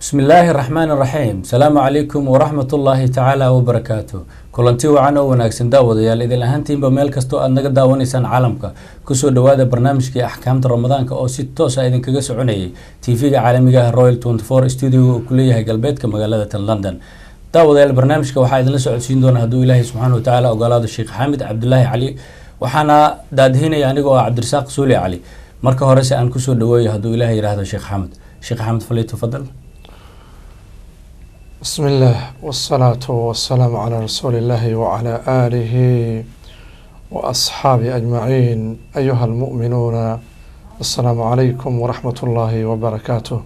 bismi illaahi raxmaan raxiim asalaamu calaykum waraxmat ullaahi tacaala wabarakaatu kulanti wacan oo wanaagsan daawadayaal idin ahaantiinba meel kastoo aad naga daawanaysaan caalamka. Kusoo dhawaada barnaamijkii axkaamta ramadaanka oo si toosa idinkaga soconayay tv-ga caalamiga ah royal tenty four studio uu ku leeyahay galbeedka magaalada tan london. Daawadayaal barnaamijka waxaa idinla socodsiin doona hadduu ilaahay subxaana wa tacaala ogolaado sheekh xaamid cabdulaahi cali waxaana daadihinaya anigoo ah cabdirasaaq suuli cali marka horese aan ku soo dhaweeyo hadduu ilaah yihahdo sheekh xamed. Sheekh xamed fali tafadal بسم الله والصلاة والسلام على رسول الله وعلى آله وأصحابه أجمعين أيها المؤمنون السلام عليكم ورحمة الله وبركاته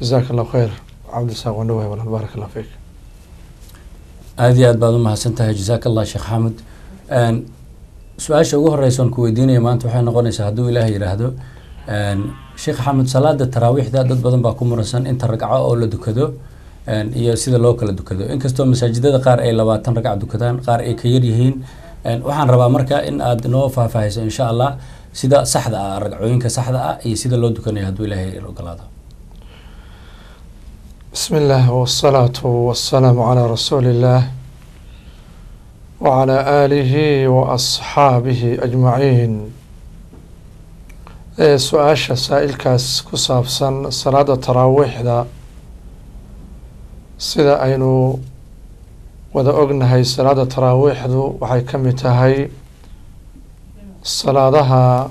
جزاك الله خير عبد الساق ونوه ولا بارك الله فيك aada iyo aad baad umahadsan tahay jasaak allah sheekh xamed su-aasha ugu horeysa on ku weydiinaya maanta waxay noqonaysaa hadduu ilaah yidhaahdo sheekh xamed salaada taraawiixda dad badan baa ku muransan inta ragco oo la dukado iyo sida loo kala dukado. Inkastoo masaajidada qaar ay labaatan ragca dukadaan qaar ay ka yaryihiin waxaan rabaa marka in aad noo faahfaahiso insha allah sida saxda ah ragcooyinka saxda ah iyo sida loo dukanayo hadduu ilaahay ogolaado bismi illah wasalaatu wasalaamu calaa rasuuli illaah wacalaa aalihi wa asxaabihi ajmaciin. Su'aasha saa-ilkaas ku saabsan salaada taraawiixda sida aynu wada ognahay salaada taraawiixdu waxay ka mid tahay salaadaha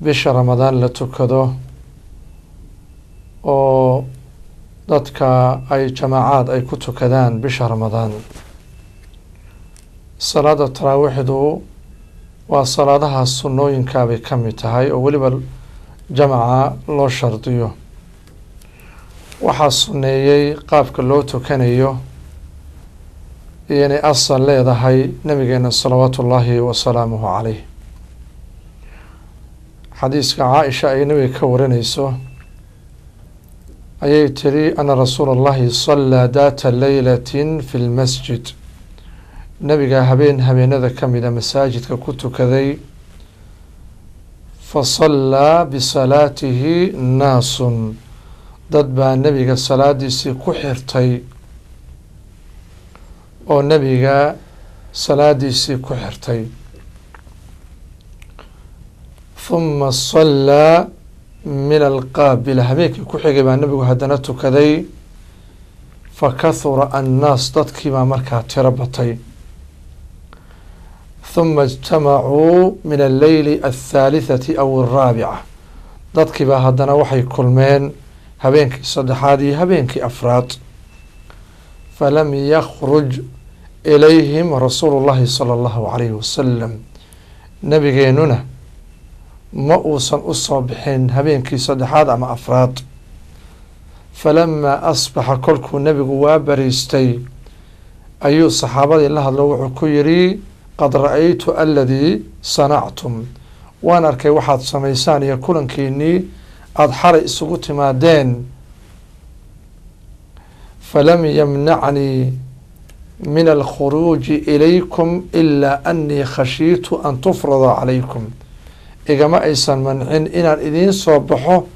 bisha ramadaan la tukado oo dadka ay jamaacaad ay ku tukadaan bisha ramadaan. Salaada taraawiixdu waa salaadaha sunnooyinkaabay ka mid tahay oo weliba jamaca loo shardiyo waxaa sunneeyey qaabka loo tukanayo inay asal leedahay nabigeena salawaatu ullaahi wasalaamuhu caleyh xadiiska caa-isha ay nabiga ka warinayso ayay tiri ana rasuula allahi salaa daata leylatin fi lmasjid nabiga habeen habeenada ka mida masaajidka ku tukaday fa sallaa bisalaatihi naasun dad baa nebiga salaadiisii ku xirtay oo nebiga salaadiisii ku xirtay. Huma sallaa min alqaabila habeenkii ku xigay baa nebigu haddana tukaday. Fa kahura annaas dadkiibaa markaa tiro batay. Huma ijtamacuu min alleyli athaalithati aw alraabica dadkiibaa haddana waxay kulmeen habeenkii saddexaad iyo habeenkii afraad falam yakhruj ilayhim rasuulu llahi sala allahu calayhi wasalam nabigeenuna ma uusan u soo bixin habeenkii saddexaad ama afraad. Falamaa asbaxa kolkuu nebigu waa bariistay ayuu saxaabadii la hadlo wuxuu ku yidhi qad ra'aytu aladii sanactum. Waan arkay waxaad samaysaan iyo kulankiinii aada xalay isugu timaadeen falam yamnacnii min alkhuruuji ilaykum ilaa annii khashiitu an tufrada calaykum. Igama aysan mancin inaan idiin soo baxo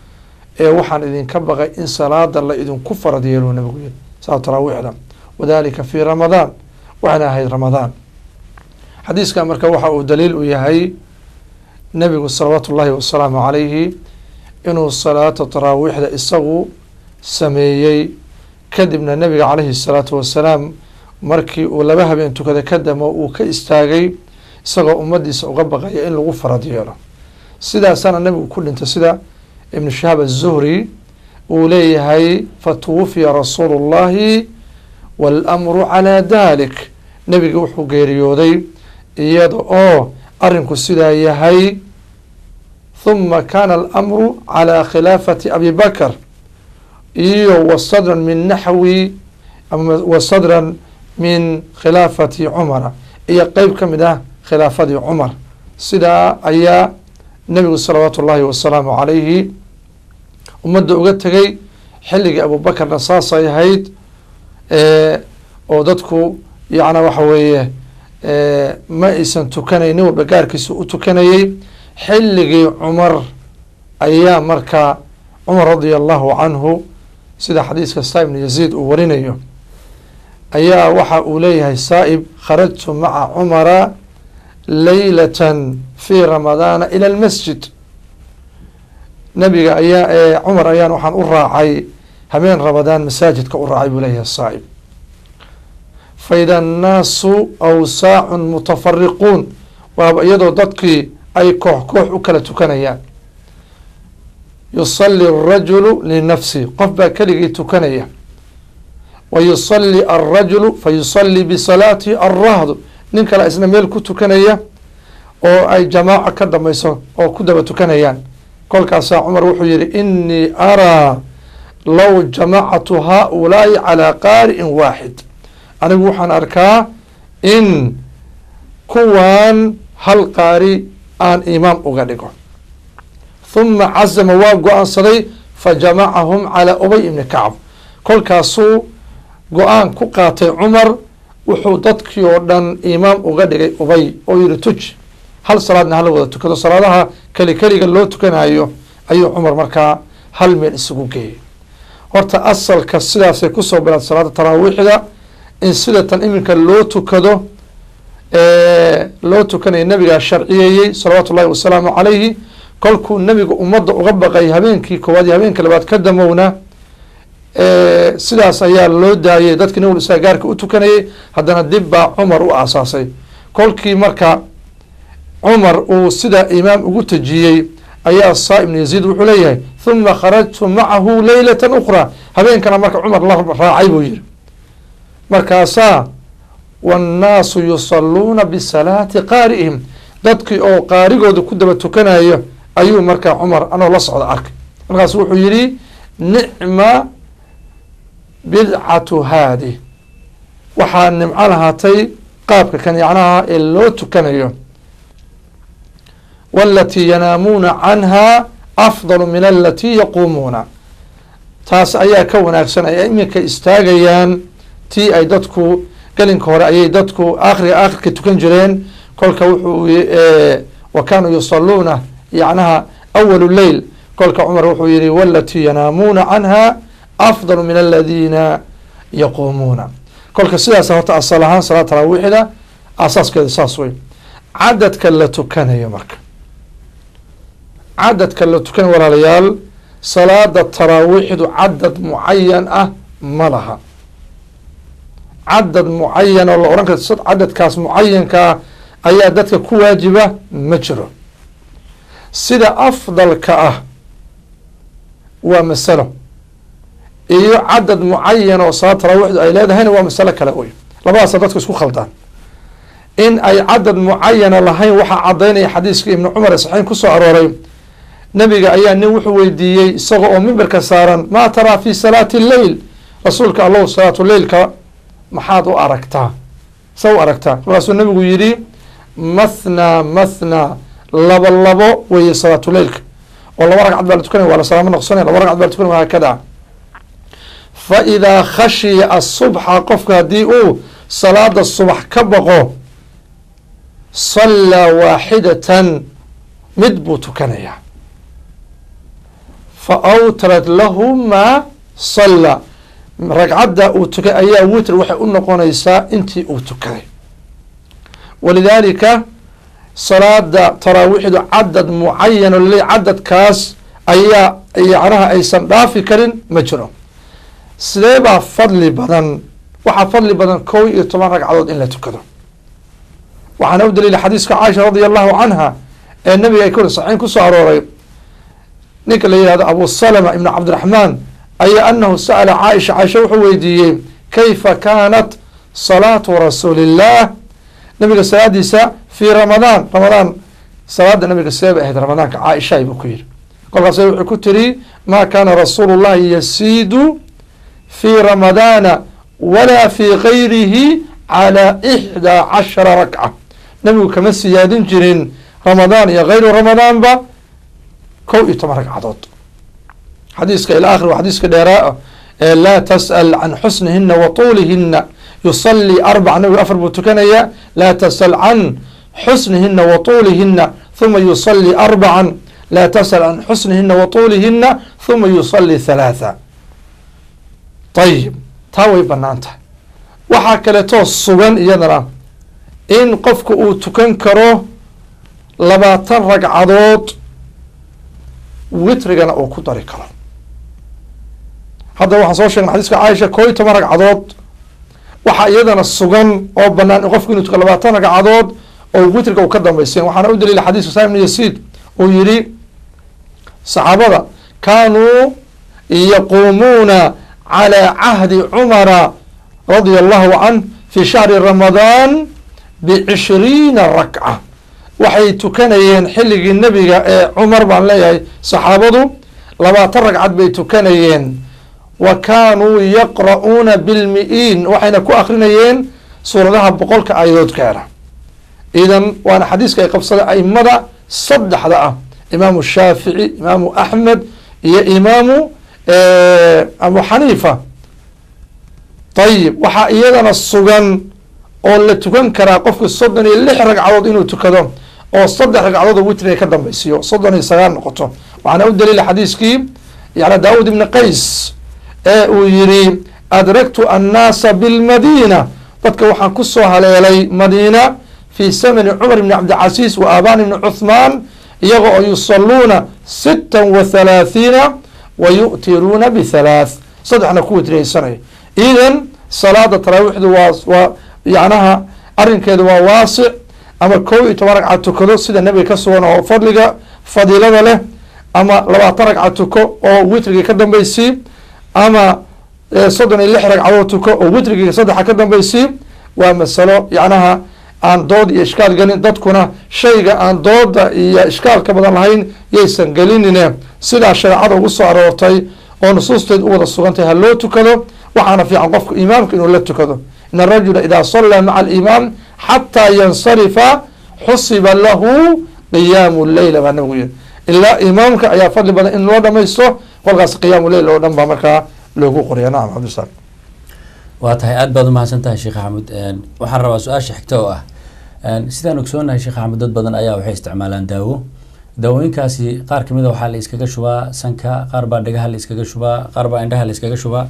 ee waxaan idinka baqay in salaada la idinku farad yeelo nabigu yiri saa taraawiixda wadalika fii ramadaan. Waxayna ahayd ramadaan. Xadiiskan marka waxa uu daliil u yahay nabigu salawaatu ullaahi wasalaamu calayhi inuu salaata taraawiixda isagu sameeyey. Kadibna nabiga caleyhi salaatu wasalaam markii uu laba habeen tukada kadamo uu ka istaagay isagoo ummadiisa uga baqaya in lagu farad yeelo. Sidaasana nabigu ku dhintay sida ibnu shahaab azuhri uu leeyahay fatuwufiya rasuulu llahi waalamru calaa dalik nebiga wuxuu geeriyooday iyada oo arinku sidaa yahay huma kana alamru calaa khilaafati abi bakr iyo wa sadran min naxwi wa sadran min khilaafati cumara iyo qeyb ka mid ah khilaafadii cumar sidaa ayaa nebigu salawaatu ullaahi wasalaamu calayhi ummadda uga tegay xilligii abubakarna saasay ahayd oo dadku yacna waxa weeye ma aysan tukanay nin walba gaarkiisa u tukanayay xilligii cumar ayaa markaa cumar radia allahu canhu sida xadiiska saa ibnu yaziid uu warinayo ayaa waxa uu leeyahay saa'ib kharajtu maca cumara leylatan fi ramadaana ila almasjid. Nabiga ayaa cumar ayaan waxaan u raacay habeen ramadaan masaajidka u raacay buu leeyahay saa'ib. Faida annaasu awsaacun mutafariquun waaba iyadoo dadkii ay koox koox u kala tukanayaan. Yusali arajulu linafsi qof baa keligii tukanaya. Wa yusali alrajulu fa yusali bisalaatihi alrahdu nin kale isna meel ku tukanaya oo ay jamaaca ka dambayso oo ku daba tukanayaan. Kolkaasaa cumar wuxuu yihi inii araa low jamactu haaulaai calaa qaari'in waaxid. Anigu waxaan arkaa in kuwan hal qaari aan imaam uga dhigo. Huma cazama waa go'aansaday fa jamacahum calaa ubay ibni kacb kolkaasuu go'aan ku qaatay cumar wuxuu dadkii oo dhan imaam uga dhigay ubay oo yihi tuj hal salaadna hala wada tukado salaadaha keli keliga loo tukanayo ayuu cumar markaa hal meel isugu geeyay horta asalka sidaasay ku soo bilaad salaada taraawiixda in sidatan iminka loo tukado loo tukanaya nabigaa sharciyeeyey salawaatu ullahi wasalaamu calayhi. Kolkuu nabiga ummadda uga baqay habeenkii koowaad iyo habeenka labaad ka damowna sidaas ayaa loo daayay. Dadkii nabig isaa gaarka u tukanayay haddana dib baa cumar u aasaasay. Kolkii marka cumar uu sida imaam ugu tajiyey ayaa saa ibnu yaziid wuxuu leeyahay huma kharajtu macahu leylata ukhraa habeenkana marka cumar la raacay buu yihi markaasaa wannaasu yusaluuna bisalaati qaari'ihim dadkii oo qaarigooda ku daba tukanayo ayuu markaa cumar anoo la socda arkay markaasu wuxuu yihi nicma bidcatu haadi waxaa nimco lahaatay qaabka kan yacnaha ee loo tukanayo walatii yanaamuuna canha afdalu min alatii yaquumuuna taas ayaa ka wanaagsan ay iminka istaagayaan tii ay dadku gelinka hore ayay dadku akhriga akhirka tukan jireen. Kolka wuxuu wa kaanuu yusaluuna yacnaha awalu leyl kolka cumar wuxuu yihi walatii yanaamuuna canha afdalu min aladiina yaquumuuna. Kolka sidaas horta asal ahaan salaad taraawiixda asaaskeeda saas wey cadadka la tukanayo marka. Cadadka la tukanayo walaalayaal salaada taraawiixdu cadad mucayan ah ma laha cadad mucayan oo la odhan karo cadadkaas mucayankaa ayaa dadka ku waajiba ma jiro. Sida afdalka ah waa masalo. Iyo cadad mucayan oo salaad taraawiixdu ay leedahayna waa masalo kale wey labadaasa dadku isku khaldaan. In ay cadad mucayana lahayn waxaa cadaynaya xadiiska ibnu cumar ee saxiin ku soo arooray nabiga ayaa nin wuxuu weydiiyey isaga oo mimbarka saaran maa taraa fi salaati lleyl rasuulka allahu salaatu leylka maxaad u aragtaa? Sa u aragtaa. Markaasuu nabigu yidhi mathna mathna labo labo weeye salaatu leylka oo laba ragcad baa la tukanaya waa la salaamo noqsanaya laba ragcad baa la tukanaya haakada fa idaa khashiya asubxa qofka haddii uu salaada subax ka baqo sallaa waaxidatan mid buu tukanayaa. Fa awtarat lahu maa salla ragcadda uu tukay ayaa witr waxay u noqonaysaa intii uu tukaday. Walidaalika salaada taraawiixdu cadad mucayan oo laleey cadadkaas ayaa yacnaha aysan dhaafi karin ma jiro. Sidee baa fadli badan waxaa fadli badan kow iyo toban ragcadood in la tukado? Waxaana u daliila xadiiska caaisha radia allahu canha ee nabiga ay kori saxiin ku soo arooray. Ninka la yihahdo abu salama ibn cabdiraxmaan ayaa anahu sa'ala caaisha caaisha wuxuu weydiiyey kayfa kaanat salaatu rasuuli illah nabiga salaadiisa fii ramadaan ramadaan salaada nabiga see bay ahayd ramadaanka caaisha buu ku yihi kolkaas wuxuu ku tiri ma kaana rasuulu llahi yasiidu fii ramadaana walaa fii gayrihi calaa ixdaa cashara rakca. Nabigu kama siyaadin jirin ramadaan iyo gayru ramadaanba kow iyo toban ragcadood xadiiska ila akhir waa xadiiska dheeraa ee laa tas'al can xusnihina wa tuulihina yusalii arbac nabigu afar buu tukanayaa laa tas'al can xusnihina wa tuulihina huma yusalii arbacan laa tas'al can xusnihina wa tuulihina huma yusalii halaatha ayib taa way bannaan tahay. Waxaa kaleetoo sugan iyadana in qofku uu tukan karo labaatan ragcadood witrigana uu ku dari karo hadda waxaan soo sheegnay xadiiska caaisha koo toban ragcadood waxaa iyadana sugan oo banaan in qofku inuu tukan labaatan ragcadood oo witriga uu ka dambaysen waxaana u daliila xadiiska saim ibn yasiid. Uu yidhi saxaabada kaanuu yaquumuuna calaa cahdi cumara radia allahu canh fi shahri ramadaan bicishriina rakca. Waxay tukanayeen xilligii nebiga ee cumar baan leeyahay. Saxaabadu labaatan ragcad bay tukanayeen wa kaanuu yaqra'uuna bilmi-iin waxayna ku akrinayeen suuradaha boqolka aayadood keena idan waana xadiiska ay qabsada aimada saddexda ah imaamu shaafici imaamu axmed iyo imaamu abu xaniifa. Ayib waxaa iyadana sugan oo la tukan karaa qofku soddon iyo lix ragcadood inuu tukado oo saddex ragcadood oo witriga ka dambaysiyo soddon iyo sagaal noqoto. Waxaana u daliila xadiiskii yani daawud ibni qays ee uu yidhi adragtu annaasa bilmadiina. Dadka waxaan ku soo haleelay madiina fi samani cumar ibni cabdilcasiis wa aabaan ibni cuthmaan iyaga oo yusaluuna sita wa halaathiina wa yu'tiruuna bithalaath saddexna ku witriyeysanaya idan salaada taraawiixdu waa waa yacnaha arrinkeedu waa waasic ama kow iyo toban ragcad tukado sida nebiga ka sugan oo fadliga fadiilada leh ama labaatan ragcad tuko oo witrigii ka dambaysii ama soddon iyo lix ragcadood tuko oo witrigii saddexa ka dambaysii waa masalo yacnaha aan dood iyo ishkaal gelin dadkuna shayga aan dooda iyo ishkaalka badan lahayn yaysan gelinine. Sidaa shareecada ugu soo aroortay oo nusuusteed u wada sugantay ha loo tukado waxaana fiican qofku imaamka inuu la tukado. In arajula idaa sallaa maca alimaam xataa yansarifa xusiba lahu qiyaamu leyla baa nabigu yiri ilaa imaamka ayaa fadli badan in loo dhamaysto kolkaas qiyaamu leyl oo dhan baa markaa loogu qoraya nacam cabdisaaq waa tahay aada baad umahadsan tahay sheekh axmed. Waxaan rabaa su'aasha xigta oo ah. Sidaan ogsoonahay sheekh axmed dad badan ayaa waxay isticmaalaan daawo. Daawooyinkaasi qaar ka mid a waxaa la iskaga shubaa sanka qaar baa dhagaha la iskaga shubaa qaar baa indhaha la iskaga shubaa.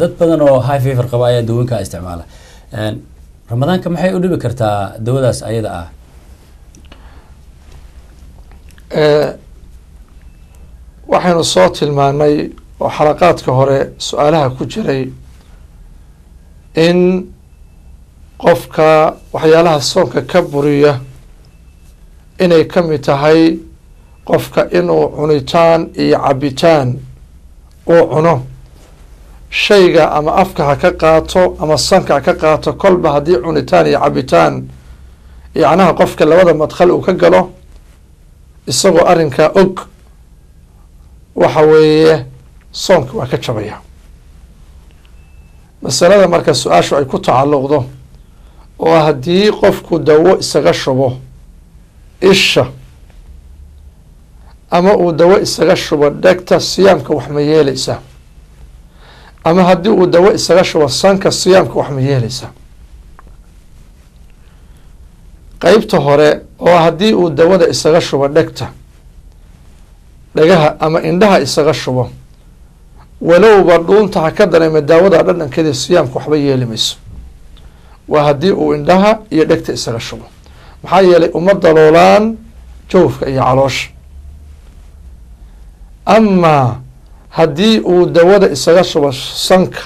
Dad badan oo high fever qaba ayaa daawooyinkaa isticmaala. Ramadaanka maxay u dhibi kartaa dawadaas ayada ah waxaynu soo tilmaanay oo xalaqaadka hore su'aalaha ku jiray in qofka waxyaalaha soonka ka buriya inay ka mid tahay qofka inuu cunitaan iyo cabitaan uu cuno. Shayga ama afka ha ka qaato ama sanka ha ka qaato kolba haddii cunitaan iyo cabitaan yacnaha qofka labada madkhal uu ka galo isagoo arrinkaa og waxa weeye soonka waa ka jabaya masalada marka su'aashu ay ku tacalluqdo oo haddii qofku dawo isaga shubo isha ama uu dawo isaga shubo dhegta siyaamka wax ma yeeleysa ama haddii uu dawo isaga shubo sanka siyaamka wax ma yeeleysa qeybta hore oo haddii uu dawada isaga shubo dhegta dhagaha ama indhaha isaga shubo. Walowba dhuunta ha ka dareema daawada dhadhankeeda siyaamka waxba yeeli mayso. Waa haddii uu indhaha iyo dhegta isaga shubo. Maxaa yeelay uma daloolaan jawfka iyo caloosha. Amaa haddii uu dawada isaga shubo sanka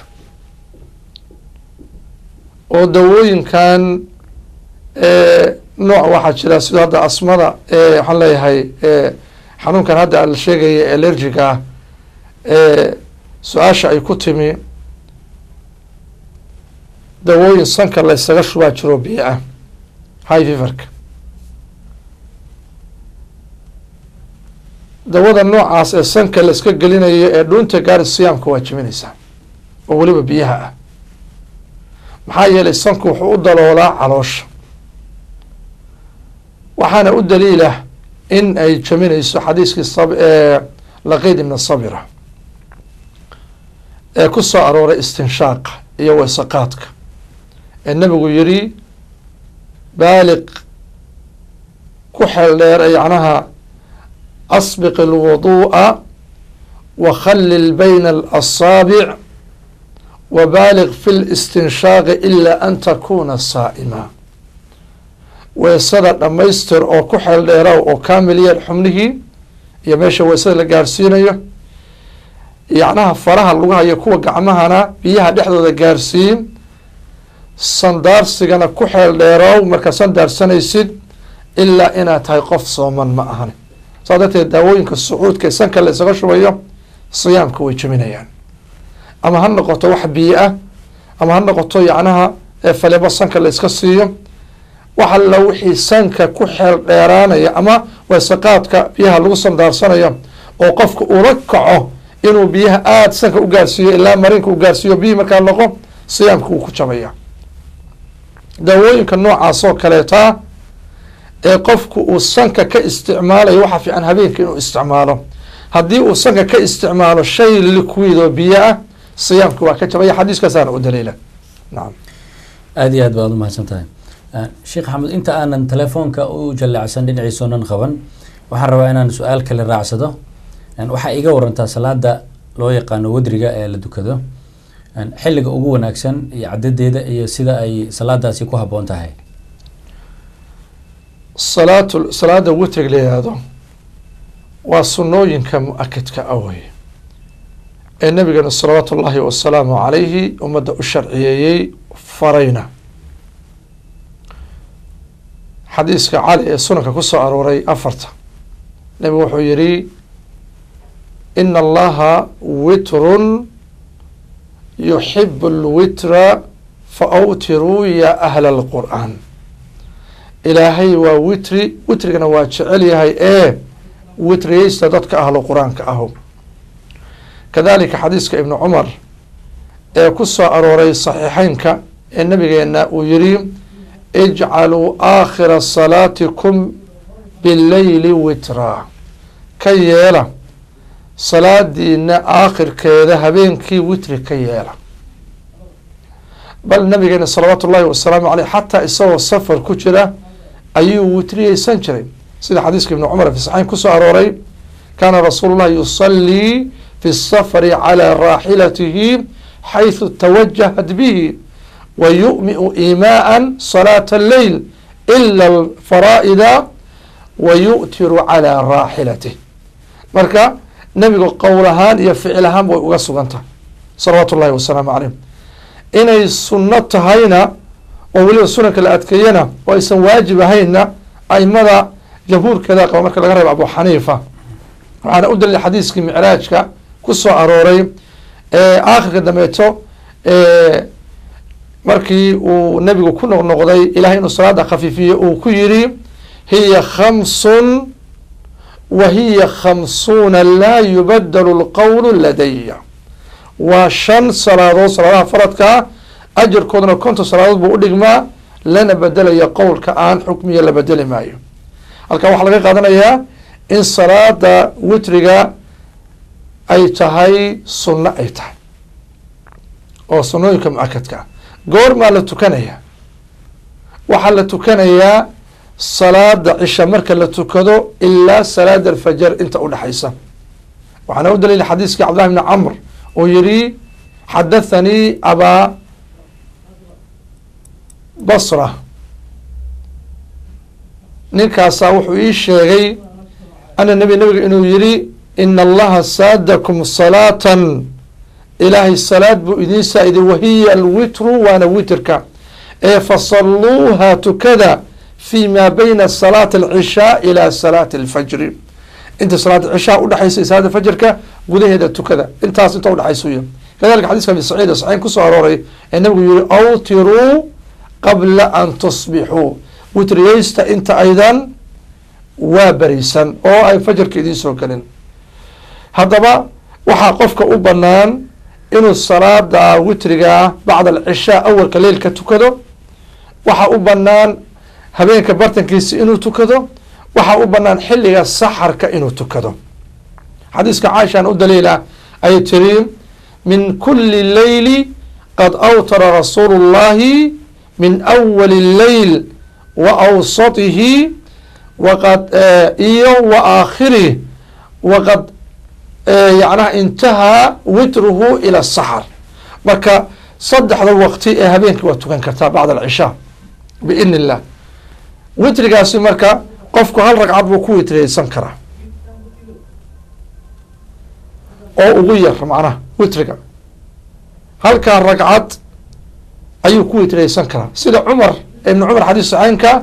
oo dawooyinkan nooc waxaa jira sida hadda asmada waxaan leeyahay xanuunkan hadda la sheegaya allergiga ah su'aasha ay ku timi dawooyin sanka la ysaga shubaa jiro biyo ah. High feverka dawada noocaas ee sanka la iska gelinayo ee dhuunta gaari siyaamka waa jibinaysaa oo weliba biyaha ah. Maxaa yeelay sanku wuxuu u daloolaa caloosha. Waxaana u daliilah in ay jaminayso xadiiskii sab ee laqiid ibna sabira ee ku soo arooray istinshaaqa iyo weesaqaadka ee nabigu yiri baaliq ku xeel dheer yacnaha asbiq alwuduu'a wakhallil bayna alasaabic wabaaliq fi listinshaaqi ilaa an takuuna saa'ima weesada dhammaystir oo ku xeel dheeraw oo kaamil yeel xubnihii iyo meesha weesada la gaarsiinayo. Yacnaha faraha lugaha iyo kuwa gacmahana biyaha dhexdooda gaarsiin. Sandaarsigana ku xeel dheerow markaa sandaarsanaysid ilaa inaad tahay qof sooman ma ahan saa darteed daawooyinka sucuudka ee sanka la isaga shubayo siyaamka way jebinayaan ama ha noqoto wax biyo ah ama ha noqoto yacnaha falibo sanka la iska siiyo wax alla wixii sanka ku xeel dheeraanaya ama weesaqaadka biyaha lagu sandaarsanayo oo qofka ula kaco inuu biyaha aada sanka u gaarsiiyo ilaa marinka u gaarsiiyo biyihii markaa noqo siyaamka wuu ku jabaya daawooyinka noocaas oo kaleetaa ee qofku uu sanka ka isticmaalayo waxaa fiican habeenka inuu isticmaalo. Haddii uu sanka ka isticmaalo shay liquid oo biyo ah siyaamka waa ka jabaya xadiiskaasaana u daliila. Nacam aada iyo aad baad umahadsan tahay sheekh axmed inta aanan telefoonka u jaleecsan dhinaciisoonan qaban waxaan rabaa inaan su'aal kale raacsado. Waxaa iga warantaa salaada loo yaqaano wadriga ee la dukado. Xilliga ugu wanaagsan iyo cadadeeda iyo sida ay salaadaasi ku haboon tahay. Salaatu salaada witrig la yihahdo waa sunnooyinka mu'akadka awey ee nabigeena salawaatu ullaahi wasalaamu calayhi ummadda u sharciyeeyey farayna xadiiska cali ee sunanka ku soo arooray afarta. Nebigu wuxuu yihi ina allaha witrun yuxibu lwitra fa awtiruu ya ahla alqur'aan ilaahay waa witri witrigana waa jecel yahay ee witriyeysta dadka ahlo qur'aanka aho. Kadalika xadiiska ibnu cumar ee ku soo arooray saxiixeynka ee nabigeena uu yihi ijcaluu aakhira salaatikum bileyli witra ka yeela. salaadiina aakhirkeeda habeenkii witri ka yeela. bal nabigeena salawaatu ullahi wasalaamu caleyh xataa isagoo safar ku jira ayuu witriyeysan jiray. sida xadiiska ibnu cumar fi saxeyn ku soo arooray kaana rasuulu llahi yusallii fi safari calaa raaxilatihi xayثu tawajahat bihi imaءa salaata alleyl ila alfaraa'ida wa yu'tiru calaa raaxilatih marka nebigu qowl ahaan iyo ficil ahaan way uga sugan tahay salawaatu ullahi wasalaamu caleyh inay sunno tahayna oo weliba sunanka la adkeeyana oo aysan waajib ahaynna aimada jamhuurkeeda qaba marka laga reebo abu xaniifa waxaana u dalila xadiiskii micraajka ku soo arooray aakhirka dambeeto markii uu nebigu ku noqnoqday ilahay inuu salaada khafiifiyo uu ku yiri hiya khamsun wa hiya khamsuuna laa yubadalu lqowlu ladaya waa shan salaadood salaadaha faradkaa ajarkooduna konton salaadood buu udhigmaa lana bedelaya qowlka aan xukmiya la bedeli maayo. Halkan waxaa laga qaadanayaa in salaada witriga ay tahay sunno ay tahay oo sunnooyinka mu'akadka. ah goormaa la tukanaya. Waxaa la tukanayaa salaada cisha marka la tukado ilaa salaada alfajar inta udhexaysa waxaana u daliila xadiiskii cabdillahi bni camr oo yihi xadathanii abaa basra. Ninkaasaa wuxuu ii sheegay ana nabi nabiga inuu yihi ina allaha saadakum salaatan ilaahay salaad buu idiin saa-iday wahiya alwitru waana witrka. Ee fasalluuha tukada fi ma bayna salaati alcishaa ila salaati alfajri inta salaada cishaa udhexaysa salaada fajrka gudaheeda tukada. Intaas inta udhexaysa uya kadalika xadiiska abi saciid saxiin ku soo arooray ee nabigu yihi awtiruu qabla an tusbixuu. Witriyeysta inta aydan waa berisan oo ay fajarka idiin soo gelin haddaba waxaa qofka u banaan inuu salaada witriga bacda alcishaa awalka leilka tukado waxaa u banaan habeenka bartankiisa inuu tukado waxaa u banaan xilliga saxarka inuu tukado. Xadiiska caaishaan u daliila ay tiri min kuli leyli qad awtara rasuulu اllahi min awali اleyl wa awsatihi waqad iyo wa aakhirih waqad yacnaha intahaa witruhu ila saxar. Marka saddexda waqti ee habeenkii waad tukan kartaa bacda alcishaa biidni illah witrigaasi marka qofku hal ragcad buu ku witriyeysan karaa. Oo ugu yar macnaha witriga. Halkaa ragcad ayuu ku witriyeysan karaa. Sida cumar ibn cumar xadiis saxeynka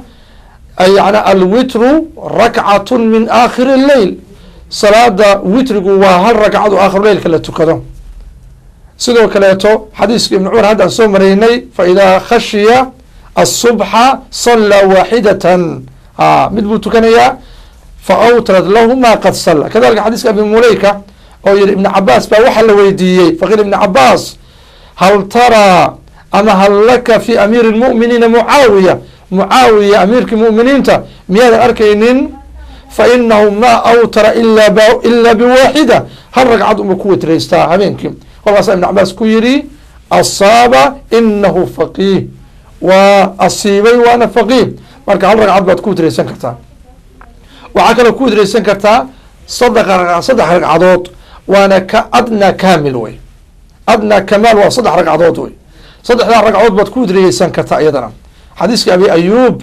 yani alwitru rakcatun min aakhiri lleyl salaada witrigu waa hal ragcad oo aakhiru leylka la tukado. Sidoo kaleeto xadiiska ibn cumar haddaan soo maraynay fa idaa khashiya asubxa sallaa waaxidatan a mid buu tukanayaa fa awtrad lahu ma qad salla. Kadalika xadiiska abi muleyka oo yihi ibn cabaas baa waxaa la weydiiyey. Faqil ibn cabaas hal taraa ama hal laka fi amiiri lmu'miniina mucaawiya? Mucaawiya amiirkii mu'miniinta miyaadan arkaynin fa inahu ma awtara ila biwaaxida hal ragcad uma ku witraystaa habeenkii kolkaasa ibn cabaas ku yidhi asaaba inahu faqiih waa asiibay waana faqiih marka hal ragcad baad ku witraysan kartaa waxaa kaloo ku witraysan kartaa saddex ragcadood waana ka adnaa kamil wey adnaa kamaal waa saddex ragcadood wey saddexdaa ragcadood baad ku witriyeysan kartaa iyadana xadiiska abi ayuub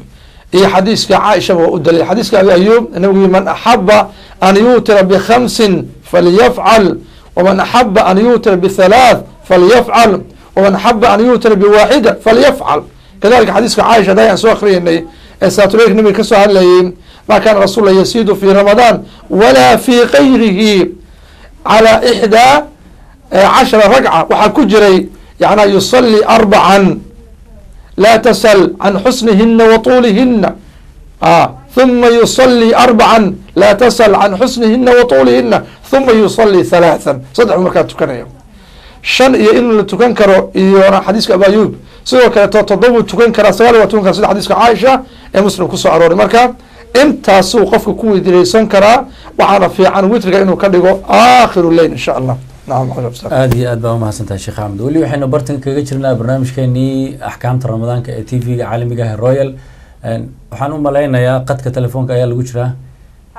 iyo xadiiska caaishaba waa u daliil. Xadiiska abi ayuub nabigu man axaba an yuutira bikhamsin falyafcal waman axaba an yuutira bithalaath falyafcal waman axaba an yuutira biwaaxida falyafcal kadalika xadiiska caaisha haday aan soo akriyanay ee saatuleylka nabiga ka soo hadlayay ma kaana rasuul la yasiidu fi ramadaan walaa fi kayrihi calى ixdaa cashara ragca. Waxaa ku jiray yana yusalii arbacan laa tasal can xusnihina wa tuulihina huma yusalii arbacan laa tasal can xusnihina wa tuulihina huma yusalii halaathan saddex buu markaa tukanaya shan iyo in la tukan karo iyona xadiiska abu ayuub sidoo kaleeto toddobuu tukan karaa sagaal waa tukan kara sida xadiiska caaisha ee muslim ku soo arooray marka intaasuu qofka ku witriyeysan karaa waxaana fiican witriga inuu ka dhigo aakhiru leyl insha allah aada iyo aad baa umahadsantahay sheekh axmed weli waxaynu bartan kaga jirnaa barnaamijkeenii axkaamta ramadaanka ee t v-ga caalamiga ah royal waxaan u malaynayaa qadka telefoonka ayaa lagu jiraa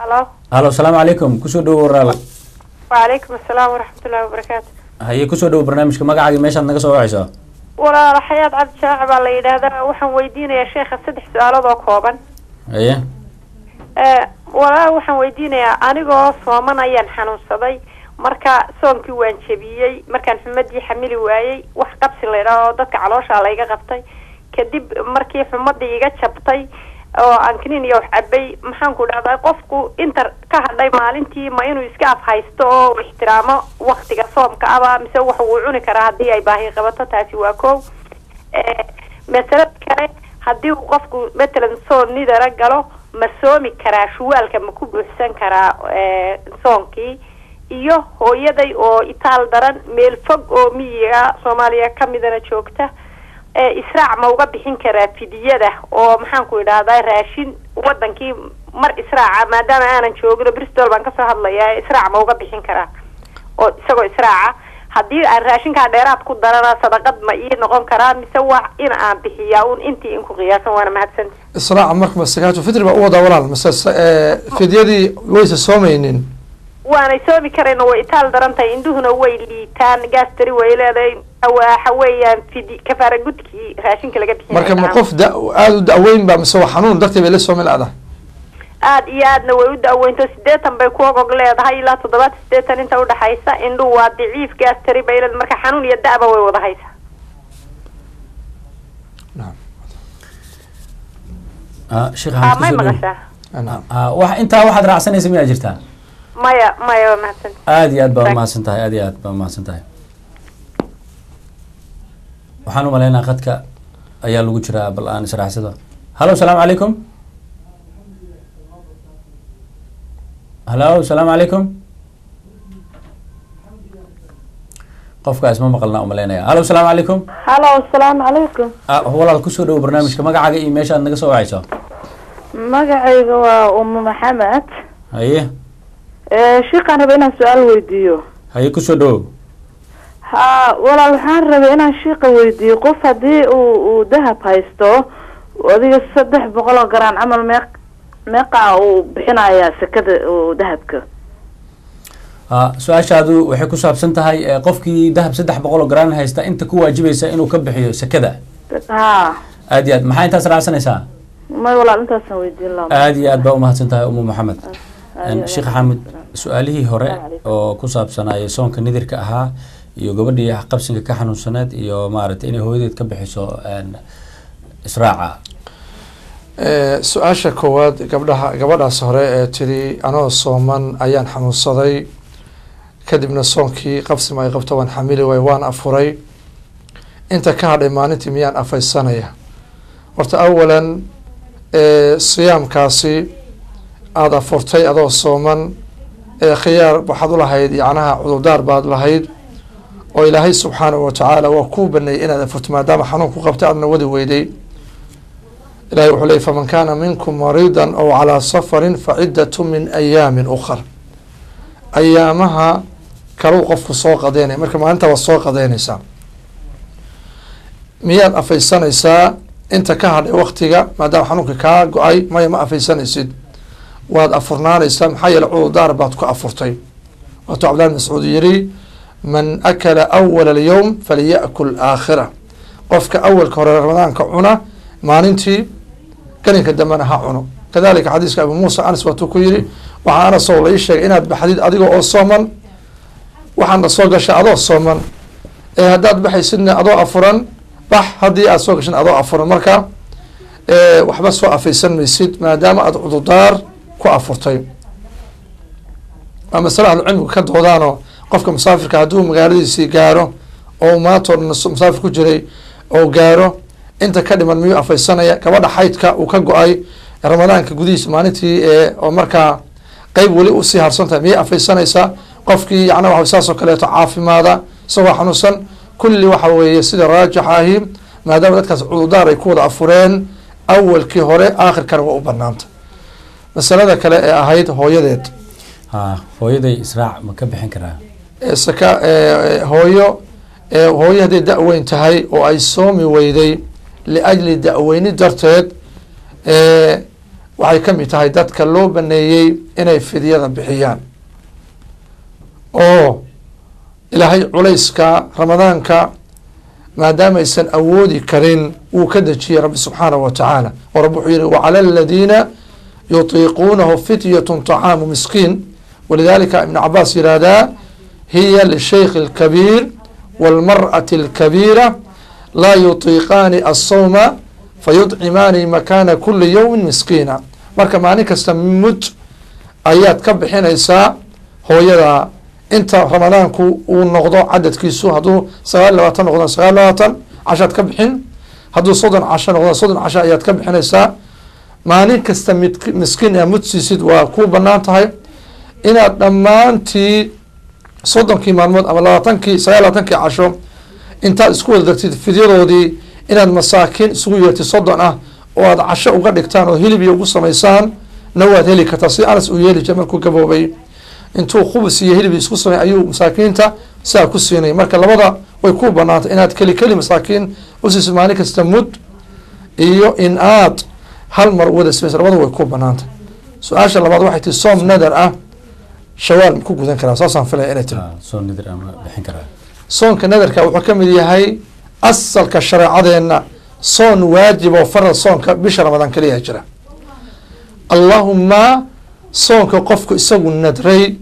halo halo asalaamu calaykum ku soo dhawo waraal wacalaykum asalaam waraxmatullahi wabarakaatu haye ku soo dhawo barnaamijka magacaagi meeshaad naga soo wacayso walaal xayaad cabdi jaac baa la yidhaahdaa waxaan weydiinayaa sheekha saddex su'aalood oo kooban haye walaal waxaan weydiinayaa anigoo sooman ayaan xanuunsaday marka soonkii waan jebiyey markaan xumadii xamili waayey wax qabsi la ydhaha oo dadka calooshaa layga qabtay. Kadib markii xumadii iga jabtay oo aan kaniin iyo wax cabay maxaan ku dhahdaa qofku inta ka hadhay maalintii ma inuu iska afhaysto oo ixtiraamo waktiga soomka aba mise waxa uu cuni karaa haddii ay baahi qabato taasi waa ko masalad kale haddii uu qofku matalan soon nidara galo ma soomi karaa shuwaalka ma ku buuxsan karaa soonkii iyo hooyaday oo itaal daran meel fog oo miyiga soomaaliya kamidana joogta israac ma uga bixin karaa fidiyada oo maxaan ku idhahdaa raashin wadankii mar israaca maadaama aanan joogino bristol baan ka soo hadlayaa israac ma uga bixin karaa. Oo isagoo israaca haddii aan raashinkaa dheeraad ku darana sadaqad ma ii noqon karaa mise waa in aan bixiyaa un intii inku qiyaasan waana mahadsanta israaca markaba sakaatu fitri baa u wadaa walaal mise fidyadii waysa soomaynin waanay soomi karayna way itaal daran tahay induhuna way liitaan. Gaastari way leedahay. Waxa weeyaan fidi kafaara gudkii raashinka laga bixin marka ma qof da aada u da-weyn ba mise waa xanuun? Darteed bay la soomi la-da aad iyo aadna way u da-weynto sideetan bay ku ogog leedahay. Ilaa toddobaad sideetan inta udhaxaysa indhu waa daciif. Gaastari bay leedahay. Marka xanuun iyo da-ba way wada haysaa sheekh a may maqashaa? Wax intaa waxaad raacsanaysa miyaa jirtaa maya maya aada iyo aad baa umahadsan tahay aada iyo aad baa umahadsan tahay waxaan u malaynaa qadka ayaa lagu jiraa bal aan israacsado halo asalaamu calaykum halo asalaamu calaykum qofkaas ma maqalnaa u malaynaya halo asalaamu calaykum halo asalaamu calaykum ah, walaal ku soo dhawo barnaamijka? Magacaaga iyo meesha aad naga soo wacayso magacayga waa umu maxamed. Haye sheekaan raba inaan su'aal weydiiyo. Haye ku soo dhawo ha walaal waxaan rabay inaan sheeka weydiiyo. Qof haddii uu uu dahab haysto adiga saddex boqol oo garaan camal meeq meeqa uu bixinayaa sekada dahabka. Ha su'aashaadu waxay ku saabsan tahay eh, qofkii dahab saddex boqol oo garaan haysta inta ku waajibaysa inuu ka bixiyo sekada. Ha. Aad iyo aad maxaa intaas raacsanaysaa may walaal intaasaan weydiin lahaa aad iyo aad baa umahadsan tahay umu maxamed sheekh iyo xaamid su'aalihii hore oo ku saabsanaya soonka nidirka ahaa iyo gabadhii qabsinka ka xanuunsaneed iyo maaragtay inay hooyadeed ka bixiso israaca. Eh, su'aasha koowaad gabdhaha gabadhaas hore ee tiri anoo sooman ayaan xanuunsaday. Kadibna soonkii qabsima ay qabto waan xamili waay waan afuray. Inta ka hadhay maalintii miyaan afaysanaya? Horta awalan eh, siyaamkaasi aada afurtay adoo sooman khiyaar waxaad u lahayd yacnaha cudurdaar baad lahayd oo ilaahay subxaanahu watacaala waa kuu baneeyay inaad afurto maadaama xanuun ku qabtay aadna wadi weyday. Ilahay wuxuu leeyay faman kaana minkum mariida aw calaa safarin facidatu min ayaamin ukhar ayaamaha kaluu qofku soo qadeynaya marka maalinta waad soo qadeynaysaa miyaad afaysanaysaa? Inta ka hadhay waktiga maadaama xanuunka kaa go'ay maya ma afaysanaysid waad afurnaanaysaa maxaa yeele cudurdaar baad ku afurtay. Waatuu cabdillahi mascuud yiri man akala awala alyowm falyakul aakhira. Qofka awalka hore ramadaanka cuna maalintii galinka dambena ha cuno. Kadalika xadiiska abu muusa anas waatuu ku yiri waxaa anas la ii sheegay inaad baxdid adiga oo sooman waxaadna soo gashay adoo sooman. Ee haddaad baxaysidna adoo afuran bax haddii aad soo gashin adoo afuran. Marka waxba soo afaysan maysid maadaama aad cudurdaar ku afurtay. Waa masale ahlucilmigu ka doodaanoo qofka musaafirka hadduu magaaladiisii gaaro oo maantoo musaafir ku jiray oo gaaro inta ka dhiman miyuu afaysanaya gabadha xaydka uu ka go'ay ramadaanka gudihiisa maalintii oo markaa qeyb weli u sii harsan tahay miyay afaysanaysaa? Qofkii yacna waxa saas oo kaleeto caafimaada isagoo xanuunsan kulli waxa weeye sida raajix ahi maadaama dadkaas cudurdaar ay ku wada afureen awalkii hore aakhirkana waa u banaanta masalada kale ee ahayd hooyadeed. Hooyaday israac ma ka bixin karaa? Ee saka hooyo hooyo hadday da-weyn tahay oo ay soomi weyday liajli da-weyni darteed ee waxay ka mid tahay dadka loo baneeyey inay fidyada bixiyaan. Oo ilaahay culayska ramadaanka maadaama aysan awoodi karin wuu ka dejiyey rabbi subxaanahu wa tacaala oo rabbi wuxuu yihi wacala aladiina yutiiquunahu fityatun طacaamu miskiin walidalika ibn cabaas yihahdaa hiya lishaykhi اlkabiir wاlmarأati اlkabiira laa yutiiqaani asawma fayudcimaani makana kuli yowmi miskiina marka maalin kasta mud ayaad ka bixinaysaa hooyada inta ramadaanku uu noqdo cadadkiisu hadduu sagaal labaatan noqdo sagaal labaatan cashaad ka bixin hadduu soddon casho noqdo soddon casho ayaad ka bixinaysaa maalin kasta miskiin aa mudsiisid waa ku bannaan tahay. Inaad dhammaantii soddonkii maalmood ama labaatankii sagaal labaatankii casho intaad isku wada dartid fidyadoodii inaad masaakiin isugu yeertid soddon ah oo aad casho uga dhigtaan oo hilibiya ugu samaysaan na waad heli kartaa. Sida anas uu yeeli jira markuu gaboobay intuu khubus iyo hilib isku samey ayuu masaakiinta sidaa ku siinay. Marka labada way ku banaantay inaad keli keli masaakiin usiisid maalin kasta mud iyo in aad hal mar wada samaysa labada way ku banaantay su'aasha labaad waxay tii soom nadar ah shawaal ma ku gudan karaa saasaan filaya inay tiri soonka nadarka wuxuu ka mid yahay asalka shareecadeenna soon waajib oo faral soonka bisha ramadaan keliya jira. Allahuma soonka qofku isagu nadray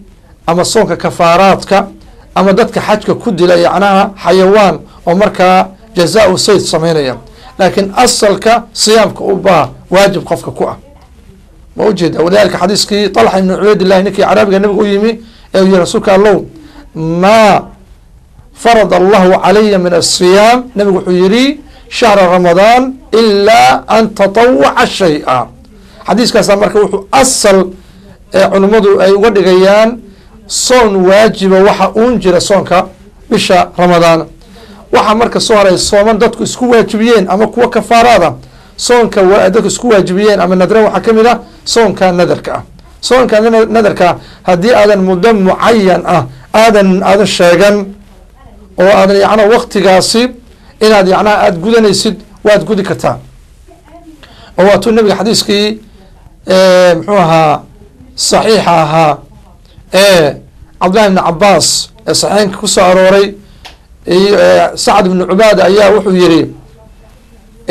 ama soonka kafaaraadka ama dadka xajka ku dila yacnaha xayawaan oo markaa jazaa-u sayd sameynaya laakiin asalka siyaamka u waajib qofka ku ah. Ma ujeeda walidalika xadiiskii طalxa ibn cubaydillahi ninkii caraabiga nabiga u yimi ee yihi rasuulka allow maa farad allahu calaya min asiyaam nabigu wuxuu yihi shahra ramadaan ilaa an tatawaca shay-a. Xadiiskaasa marka wuxuu asal ee culimmadu ay uga dhigayaan soon waajiba waxa uun jira soonka bisha ramadaan waxaa marka soo haray sooman dadku isku waajibiyeen ama kuwa kafaaraada soonka dadku isku waajibiyeen ama nadran waxaa ka mid ah soonka nadarka ah. Soonka na- nadarka haddii aadan muddo mucayan ah aadan aadan sheegan oo aadan yacnaa waktigaasi inaad yacnaha aada gudanaysid waad gudi kartaa. Oo waatuu nabiga xadiiskii muxuu ahaa saxiixa ahaa ee cabdillahi bni cabaas ee saxiinka ku soo arooray iyo sacd bni cubaada ayaa wuxuu yihi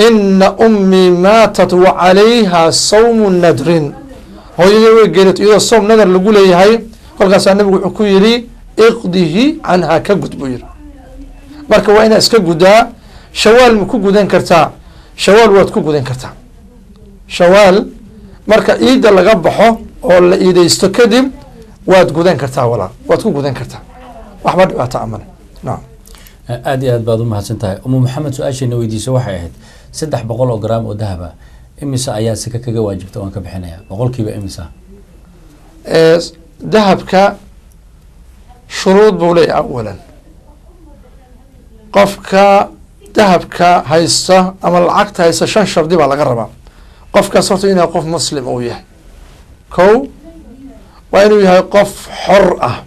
ina ummii maatat wa calayha sawmu nadrin. Hooyadii way geerat iyadoo sowm nadar lagu leeyahay kolkaasaa nabigu wuxuu ku yihi iqdihi canha ka gud buu yihi marka waa inaad iska gudaa shawaal ma ku gudan kartaa. Shawaal waad ku gudan kartaa. Shawaal marka ciidda laga baxo oo la iideysto kadib waad gudan kartaa walaal waad ku gudan kartaa. Waxba dhibaato amale aada iyo aad baad umahadsan tahay umu maxamed su'aasheena weydiisa waxay ahayd saddex boqol oo gram oo dahaba imisa ayaa sika kaga waajibta waan ka bixinaya? Boqolkiiba imisa dahabka shuruud buu leeyahy awalan qofka dahabka haysta ama lacagta haysta shan shardi baa laga rabaa. Qofkaas horta inaa qof muslim uu yahay. Kow waa inuu yahay qof xor ah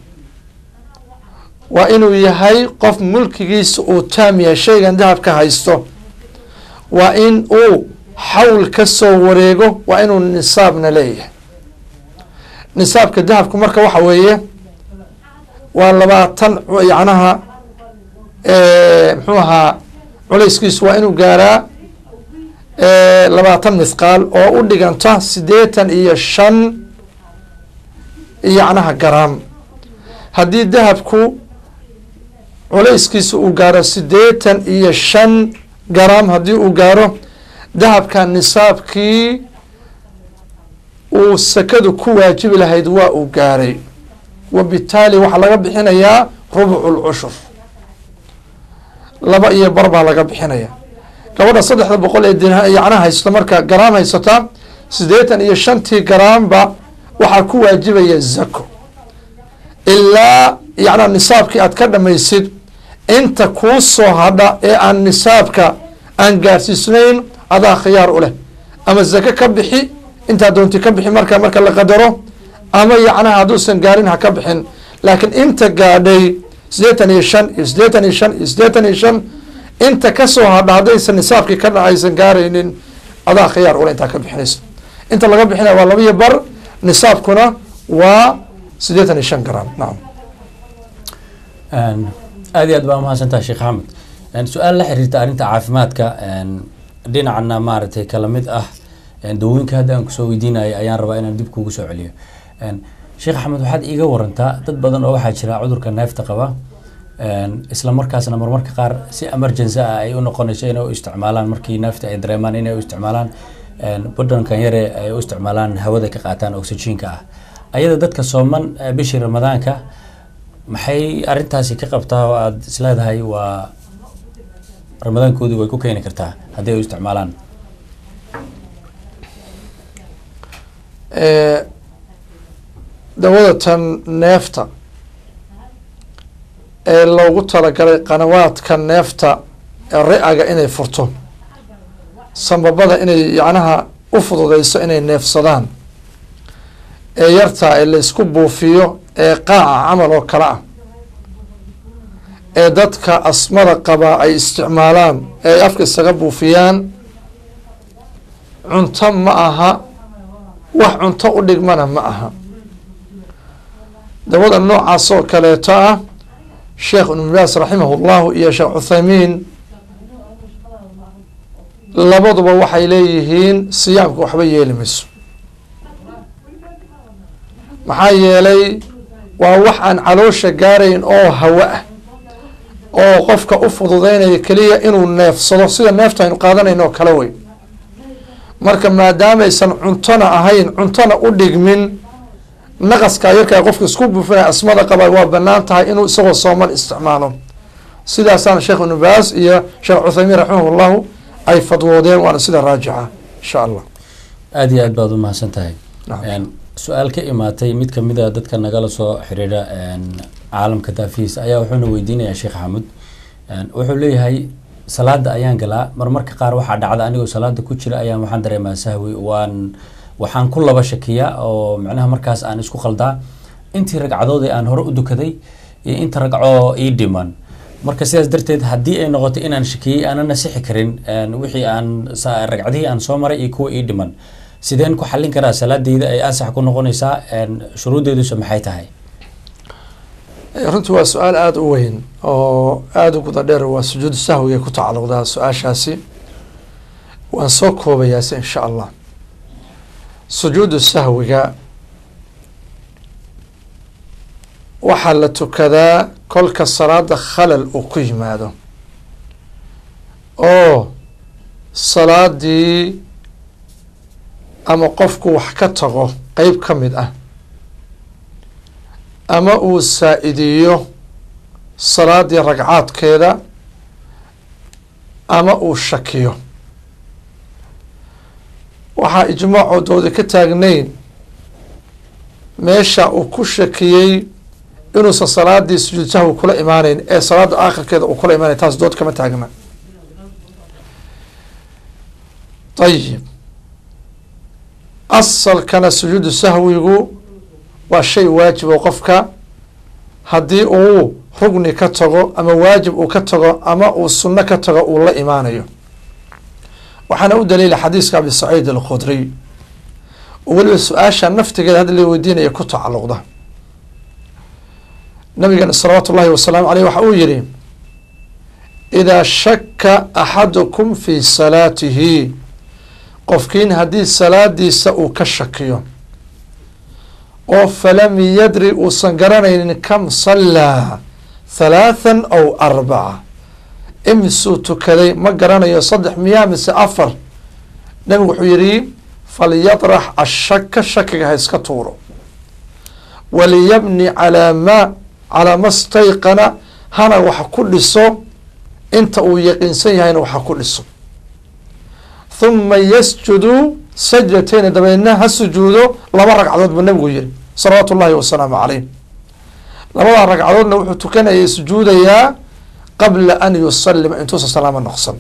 waa inuu yahay qof mulkigiisa uu taam yahay shaygan dahabka haysto. Waa in uu xawl ka soo wareego waa inuu nisaabna leeyahay. Nisaabka dahabku marka waxa weeye waa labaatan yacnaha muxuu ahaa culayskiisu waa inuu gaaraa labaatan mithqaal oo u dhiganta siddeetan iyo shan yacnaha garaam haddii dahabku culayskiisa uu gaaro siddeetan iyo shan garaam haddii uu gaaro dahabka nisaabkii uu sakadu ku waajibi lahayd waa uu gaaray. Wabitaali waxaa laga bixinayaa rubucu lcushur laba iyo bar baa laga bixinaya. Gabadha saddexda boqol ee dirha yacna haysato marka garaam haysata siddeetan iyo shantii garaamba waxaa ku waajibaya zako ilaa yacnaa nisaabkii aad ka dhamaysid inta kuu soo hadha ee aan nisaabka aan gaarsiisnayn adaa khiyaar u leh. Ama zako ka bixi intaa doonti ka bixi marka marka la qadaro ama yacnaha hadduusan gaarin ha ka bixin. Laakiin inta gaadhay siddeetan iyo shan iyo siddeetan iyo shan iyo siddeetan iyo shan inta ka soo hadha haddaysan nisaabkii ka dha aysan gaaraynin adaa khiyaar ule intaa ka bixinaysa inta laga bixinaya waa laba iyo bar nisaabkuna waa siddeetan iyo shan gram nacam aada iyo aad baa umahadsantaha sheekh axmed. Su'aal la xiriirta arrinta caafimaadka dhinacana maaragtay kala mid ah dawooyinka hadda aan ku soo weydiinaya ayaan rabaa inaan dib kugu soo celiyo. Sheekh axmed waxaad iiga warantaa dad badan oo waxaa jira cudurka neefta qaba isla markaasna marmarka qaar si emergency ah ay u noqonayso inay u isticmaalaan. Markii neefta ay dareemaan inay u isticmaalaan badankan yare ay u isticmaalaan hawada ka qaataan oxygenka ah. Ayada dadka sooman bishii ramadaanka maxay arintaasi ka qabtaa oo aada isleedahay waa ramadaankoodii way ku keeni kartaa haddii ay u isticmaalaan. Dawada tan neefta ee loogu talagalay qanawaadka neefta ee ri'aga inay furto sambabada inay yacnaha u fududeyso inay neefsadaan ee yartaa ee laysku buufiyo ee qaaca camal oo kale ah ee dadka asmada qabaa ay isticmaalaan ee ay afka isaga buufiyaan cunto ma aha wax cunto u dhigmana ma aha. Dawada noocaas oo kaleeto ah sheekh ibnu baas raximah llahu iyo sheekh cuthaymiin labaduba waxay leeyihiin siyaamka waxba yeeli mayso maxaa yeelay waa wax aan caloosha gaarayn oo hawo ah oo qofka u fududeynaya keliya inuu neefsado. Sida neefta aynu qaadanayno oo kale wey marka maadaamaysan cuntona ahayn cuntona u dhigmin naqaska yarkaa qofka isku buufinaya asmada qaba waa bannaan tahay inuu isagoo sooman isticmaalo. Sidaasaana sheekh ibnu baas iyo sheekh cuthaymiin raximah llahu ay fadwoodeen waana sida raajixa insha allah. Aada iyo aad baad umahadsan tahay. Su'aal ka imaatay mid kamida dadka nagala soo xiriira caalamka daafihiisa ayaa wuxuuna weydiinayaa sheekh axmed. Wuxuu leeyahay salaada ayaan galaa marmarka qaar waxaa dhacda anigoo salaada ku jira ayaan waxaan dareemaa sahwi waan waxaan ku laba shakiyaa oo macnaha markaas aan isku khaldaa intii ragcadood aan hore u dukaday iyo inta ragcoo ii dhiman. Marka sidaas darteed haddii ay noqoto inaan shakiyey aanan nasixi karin wixii aan ragcadihii aan soo maray iyo kuwa ii dhiman sideen ku xallin karaa salaadeyda ay ansax ku noqonaysaa shuruuddeeduse maxay tahay? Runtii waa su'aal aada u weyn oo aada u guda dheer waa sujuudu sahwiga ku tacalluqdaa su'aashaasi. Waan soo koobayaase insha allah. Sujuudu sahwiga waxaa la tukadaa kolka salaada khalal uu ku yimaado. Oo salaadii ama qofku wax ka tago qeyb ka mid ah. Ama uu saa-idiyo salaadii ragcaadkeeda ama uu shakiyo. Waxaa ijmaacoodooda ka taagnayn meesha uu ku shakiyey inuusan salaadii sujuud kula imaaneyn ee salaada aakhirkeeda uu kula imaanay taas dood kama taagna. Ayib asalkana sujuudu sahwigu waa shay waajib oo qofka haddii uu rugni ka tago ama waajib uu ka tago ama uu sunno ka tago uu la imaanayo. Waxaana u daliila xadiiska abi saciid alkhudriy oo weliba su'aasha naftigeeda hadda la weydiinaya ku tacalluqda. Nabigeena salawaatu ullahi wasalaamu aleyh waxa uu yihi idaa shaka axadukum fi salaatihi qofkiin haddii salaadiisa uu ka shakiyo oo falam yadri uusan garanaynin kam sallaa halaathan aw arbaca imisuu tukaday ma garanayo saddex miyaa mise afar nabigu wuxuu yihi falyadrax ashaka shakiga ha iska tuuro. waliyabni calaa ma calaa ma stayqana hana waxa ku dhiso inta uu yaqiinsan yahayna waxa ku dhiso huma yasjudu sajdatayni dabeedna ha sujuudo laba ragcadood buu nabigu yihi salawaatu ullahi wasalaamu caleyh labadaa ragcadoodna wuxuu tukanayay sujuudayaa qabla an yusalima intuusa salaamo noqsan.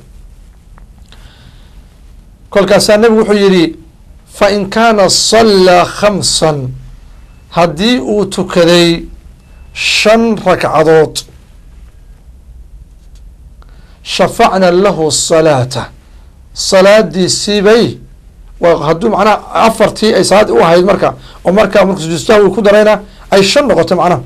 Kolkaasaa nabigu wuxuu yihi fain kaana sallaa khamsan haddii uu tukaday shan ragcadood shafacna lahu salaata salaadiisiibay hadduu macnaha afartii ay salaad u ahayd marka oo markaa marka sujuud sahwi ku darayna ay shan noqotay macnaha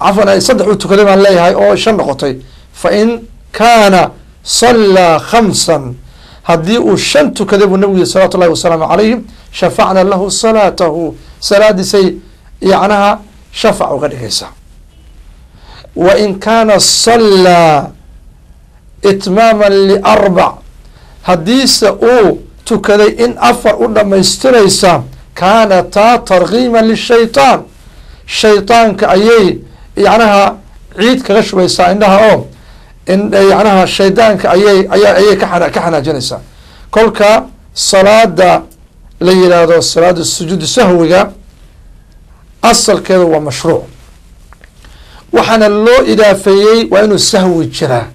cafan ay saddex u tukaday baan leeyahay oo shan noqotay. Fa in kaana sallaa khamsan haddii uu shan tukaday buu nabigu yihi salawatu llahi wasalaamu calayhi shafacna lahu salaatahu. Salaadiisay yacnaha shafac uga dhigaysa wa in kaana sallaa itmaama liarbac haddiise uu tukaday in afar u dhammaystiraysa kaana taa tarkiima lishaytaan. Shaytaanka ayay yacnaha ciid kaga shubaysaa indhaha oo yacnaha shaydaanka ayay aya ayay ka ka xanaajinaysaa. Kolka salaada la yidhaahdo salaada sujuudu sahwiga asalkeedu waa mashruuc. Waxaana loo idaafeeyey waa inuu sahwi jiraa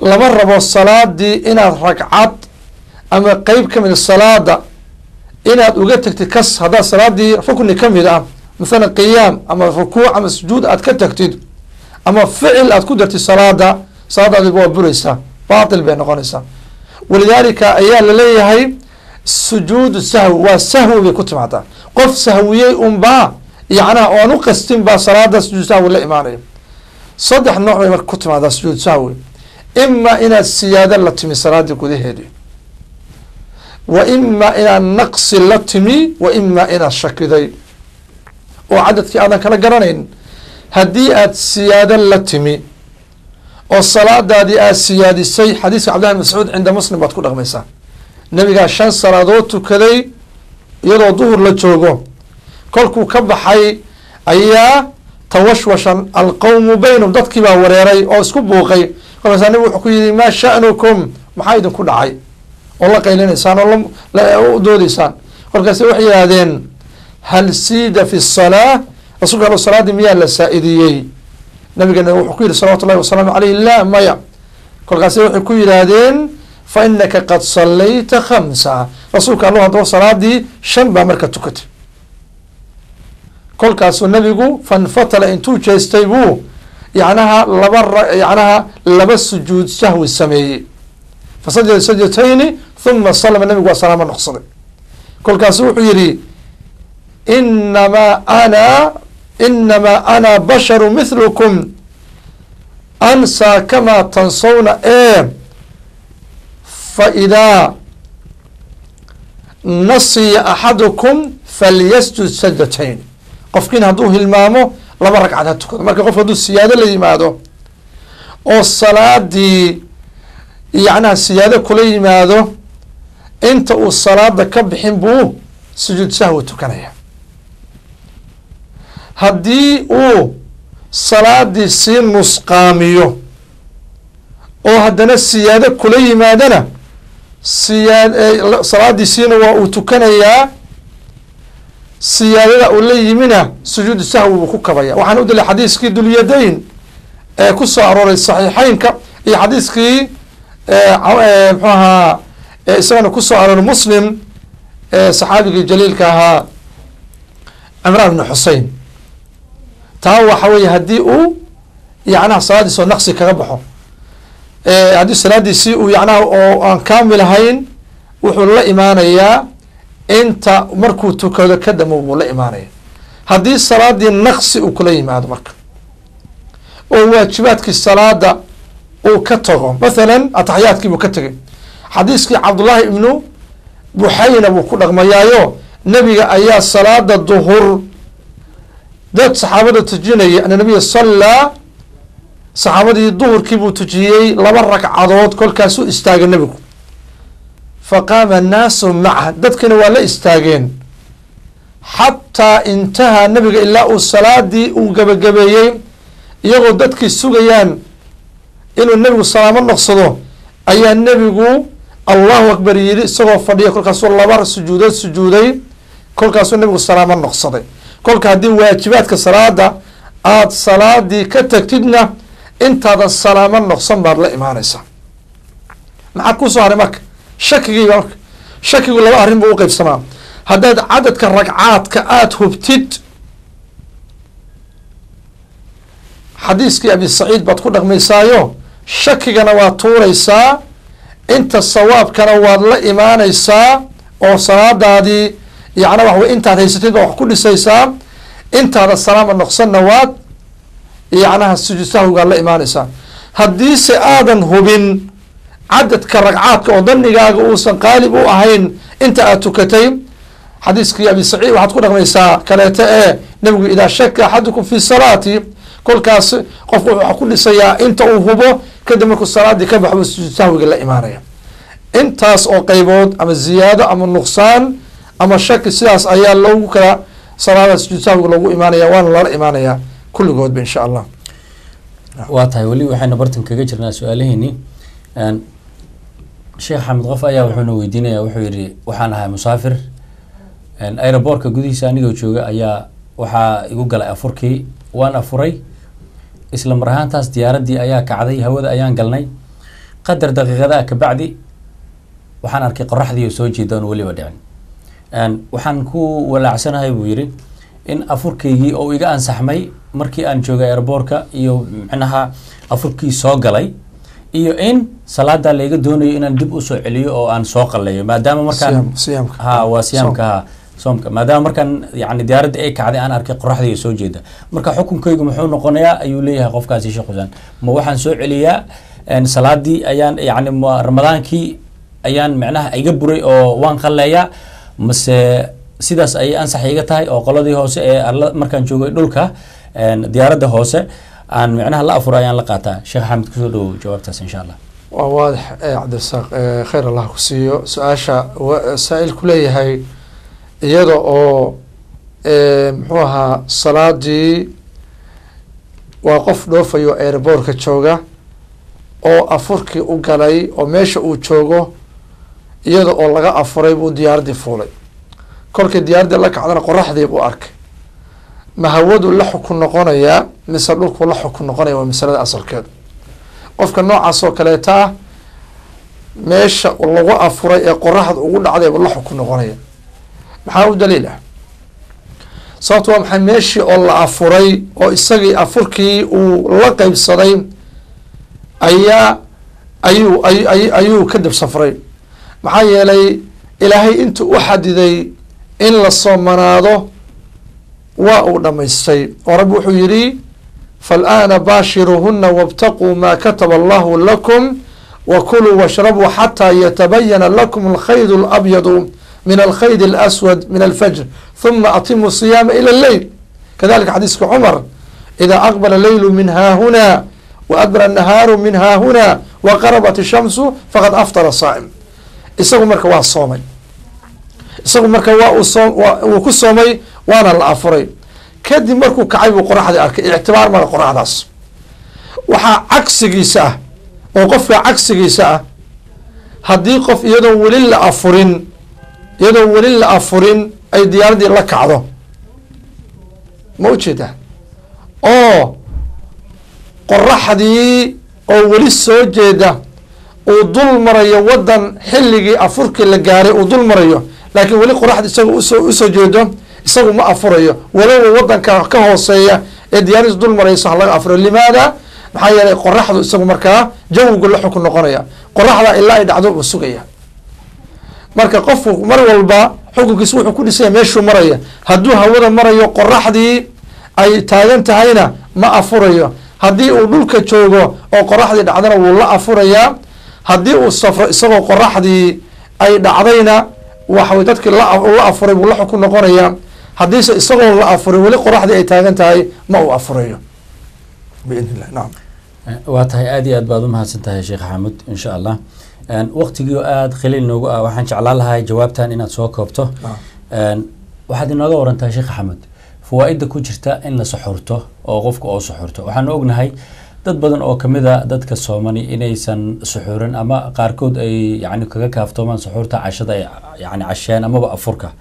lama rabo salaadii inaad ragcad ama qeyb ka mid salaada inaad uga tagtid kas haddaad salaadii rukni ka mid ah mathalan qiyaam ama rukuuc ama sujuud aad ka tagtid ama ficil aad ku dartid salaada salaadaadiba waa buraysaa baatil bay noqonaysaa. Walidaalika ayaa la leeyahay sujuudu sahwi waa sahwi bay ku timaadaa. Qof sahwiyey unbaa yacnaha oan u qastin baa salaada sujuud sahwi la imaanaya. Saddex nooc bay marka ku timaadaa sujuud sahwi ima inaad siyaado la timi salaadii gudaheedi. Wa ima inaad naqsi la timi wa ima inaad shakiday. Oo cadadkii aadan kala garanayn. Haddii aad siyaado la timi oo salaadaadii aad siyaadisay xadiiska cabdillahi bin mascuud cinda muslim baad ku dhaqmaysaa. Nabigaa shan salaadood tukaday iyadoo duhur la joogo. Kolkuu ka baxay ayaa tawashwashan alqowmu baynum dadkii baa wareeray oo isku buuqay kolkaasaa nabig wuxuu ku yihi maa sha'nukum? Maxaa idinku dhacay? Oo la qaylinaysaan oo u doodaysaan kolkaase waxay yidhahdeen hal siida fi salaa rasulka al salaadii miyaa la saa-idiyey. Nabigana wuxuu ku yihi salawatu llahi wasalaamu aleyh la maya. Kolkaase waxay ku yidhaahdeen fa inaka qad sallayta khamsa. Rasuulka allahu haddaba salaadii shan baa marka tukatay. Kolkaasuu nabigu fanfatala intuu jeestay buu yacnaha laba yacnaha laba sujuud sahwi sameeyey. Fasajada sajdatayni huma salama nabigu waa salaamo noqsaday kolkaasu wuxuu yihi inamaa ana inamaa ana basharu mithlukum ansaa kamaa tansawna ee fa idaa nasiya axadukum falyasjud sajdatayn. Qofkiin hadduu hilmaamo laba ragcad ha tukado marka qofka hadduu siyaado la yimaado oo salaadii yacnaha siyaado kula yimaado inta uu salaada ka bixin buu sujuud sahwi tukanaya. Haddii uu salaadii sii nusqaamiyo oo haddana siyaado kula yimaadana siyaa salaadiisiina waa uu tukanayaa siyaadada uu la yimina sujuudu sahwi buu ku kabaya waxaan u dilay xadiiskii dulyadayn ee ku soo arooray saxiixeynka iyo xadiiskii mxuu ahaa isagana ku soo arooray muslim saxaabigii jaliilka ahaa cimraan bn xusein taa waxa weeye haddii uu yacnaha salaadiis oo naqsi kaga baxo haddii salaadiisii uu yacnaha oo aan kaamil ahayn wuxuu la imaanayaa inta markuu tukado ka damo buu la imaanaya. Haddii salaadii naqsi uu kula yimaado marka oo waajibaadkii salaada uu ka tago mathalan ataxiyaadkii buu ka tegay. Xadiiskii cabdullaahi ibnu buxayna buu ku dhaqmayaayo nebiga ayaa salaada duhur. Dad saxaabada tujinaya ana nabiya sallaa saxaabadii duhurkii buu tujiyey laba ragcadood kolkaasuu istaagay nebigu fa qaama annaasu maca dadkina waa la istaageen. Xataa intahaa nebiga ilaa uu salaadii uu gabagabeeyey iyagoo dadkii sugayaan inuu nebigu salaamo noqsado ayaa nebigu allahu akbar yidhi isagoo fadhiya kolkaasuu laba sujuudood sujuuday kolkaasuu nebigu salaamo noqsaday. Kolka haddii waajibaadka salaada aada salaadii ka tagtidna intaadan salaamo noqsan baad la imaanaysaa. Maxaa ku soo haray marka shakigiiba marka shakigu laba arrin buu uqeybsamaa haddaad cadadka ragcaadka aada hubtid xadiiskii abi saciid baad ku dhaqmaysaayo shakigana waad tuuraysaa inta sawaabkana waad la imaanaysaa oo salaadaadii yacna wey intaad haysatid baa wax ku dhisaysaa intaada salaama noqsanna waad yacnaha sujuud sahwigaad la imaanaysaa. Haddiise aadan hubin cadadka ragcaadka oo danigaaga uusan qaalib u ahayn inta aad tukatay. Xadiiskii abi saciid waxaad ku dhaqmaysaa kaleeto ee nebigu idaa shaka axadukum fi salaati kolkaas qofku wuxuu ku dhisayaa inta uu hubo kadib markuu salaadii ka sujuud sahwiga la imaanaya intaas oo qeybood ama ziyaado ama nuqsaan ama shaki sidaas ayaa loogu kala salaada sujuud sahwiga loogu imaanaya waana lala imaanayaa kulligoodba insha allah. Waa tahay weli waxaynu bartan kaga jirnaa su'aalaheeni sheekh xamed qof ayaa wuxuuna weydiinaya wuxuu yihi waxaan ahay musaafir. Aeroboortka gudihiisa anigoo jooga ayaa waxaa igu galay afurkii waan afuray. Isla mar ahaantaas diyaaraddii ayaa kacday hawada ayaan galnay. Qadar daqiiqada kabacdi waxaan arkay qoraxdii oo soo jeeda oon weliba dhicin. Waxaan ku walaacsanahay buu yidhi in afurkaygii oo iga ansaxmay markii aan joogay airboortka iyo micnaha afurkii soo galay iyo in salaadaa layga doonayo inaan dib u soo celiyo oo aan soo qaleeyo maadaama markaan ha waa siyaamka soomka. Maadaama markaan yani diyaaradda ay kacday aan arkay qoraxdii soo jeeda. Marka xukunkaygu muxuu noqonayaa ayuu leeyahay qofkaasi sheekh xusaan ma waxaan soo celiyaa salaadii ayaan yani ma ramadaankii ayaan micnaha iga buray oo waan qaleeyaa mase sidaas ayay ansax iga tahay oo qoladii hoose ee markaan joogay dhulka diyaaradda hoose aan micnaha la afuro ayaan la qaataa. Sheekh xamed ku soo dhowow jawaabtaas insha allah waa waadix cabdirasaaq khayr allah ku siiyo. Su'aasha saa-ilku leeyahay iyada oo muxuu ahaa salaadii waa qof dhoofayo airboortka jooga oo afurkii u galay oo meesha uu joogo iyada oo laga afuray buu diyaaraddii fuulay. Kolkii diyaaraddii la kacdana qoraxdii buu arkay ma hawadu la xukun noqonayaa mise dhulku la xukun noqonaya waa masalada asalkeedu qofka noocaas oo kaleeta ah meesha lagu afuray ee qoraxda ugu dhacday buu la xukun noqonaya. Maxaa u daliil ah? Sababto waa maxay? Meeshii oo la afuray oo isagii afurkii uu la qeybsaday ayaa ayuu ay ayuu ka dib safray. Maxaa yeelay ilaahay intuu u xadiday in la soomanaado waa uu dhammaystay oo rabbi wuxuu yidhi faalaana baashiruuhuna wاbtaquu ma kataba allahu lakum wakuluu washrabuu xataa yatabayana lakum alkhayd اlabyadu min alkhayd اlaswad min alfajr huma atimu siyaama ila lleyl kadalika xadiiska cumar ida aqbala leylu min haahuna waadbara الnahaaru min haahuna waqarabat الshamsu faqad aftara saa'im isagu marka waa soomay isagu marka waa uu soo wuu ku soomay waana la afuray. Kadib markuu kacay buu qoraxdii arkay ictibaar mala qoraxdaas. Waxaa cagsigiisa ah oo qofka cagsigiisa ah haddii qof iyadoo weli la afurin iyadoo weli la afurin ay diyaaraddii la kacdo. Ma u jeedaa oo qoraxdii oo weli soo jeeda uu dul marayo waddan xilligii afurkii la gaaray uu dul marayo laakiin weli qoraxda isaga u soo jeedo isagu ma afurayo. Walow wadanka ka hooseeya ee diyaaris dul marayso ha laga limaada? Maxaa yeelay qoraxdu isagu markaa jawigu la xukun noqonaya. Qoraxda ilaa ay dhacdo uu sugaya. Marka qofku mar walba xukunkiisa wuxuu ku dhisanya meeshuu maraya hadduu hawada marayo qoraxdii ay taagan tahayna ma afurayo. Haddii uu dhulka joogo oo qoraxdii dhacdana wuu la afurayaa. Haddii uu safro isagoo qoraxdii ay dhacdayna waxaway dadkii la afuray buu la xukun noqonayaa haddiise isagoo la afuray weli qoraxdii ay taagan tahay ma uu afurayo. Biidn illah nacam waa tahay aad iyo aad baad umahadsan tahay sheekh xaamud insha allah waktigii oo aada khaliil noogu ah waxaan jeclaan lahay jawaabtan inaad soo koobto. Waxaad inooga warantahay sheekh xamed fawaa-idda ku jirta in la suxurto oo qofka oo suxurto waxaanu ognahay dad badan oo ka mid a dadka soomani inaysan suxuurin ama qaarkood ay yani kaga kaaftoomaan suxuurta cashada ay yani casheen amaba afurka.